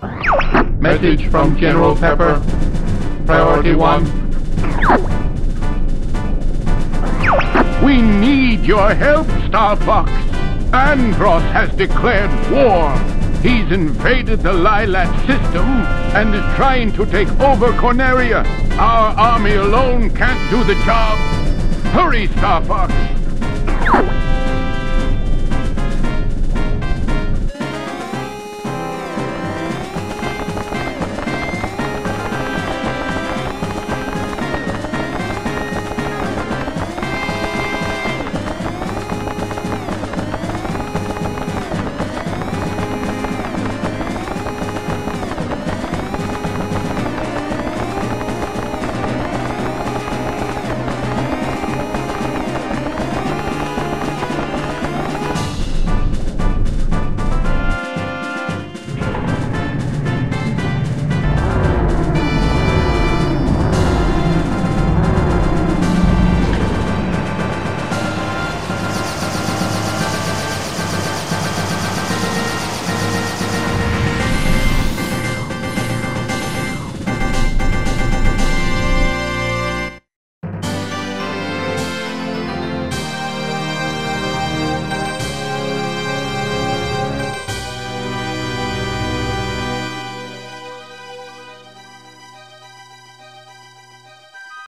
Message from General Pepper. Priority 1. We need your help, Star Fox. Andross has declared war. He's invaded the Lylat system and is trying to take over Corneria. Our army alone can't do the job. Hurry, Star Fox.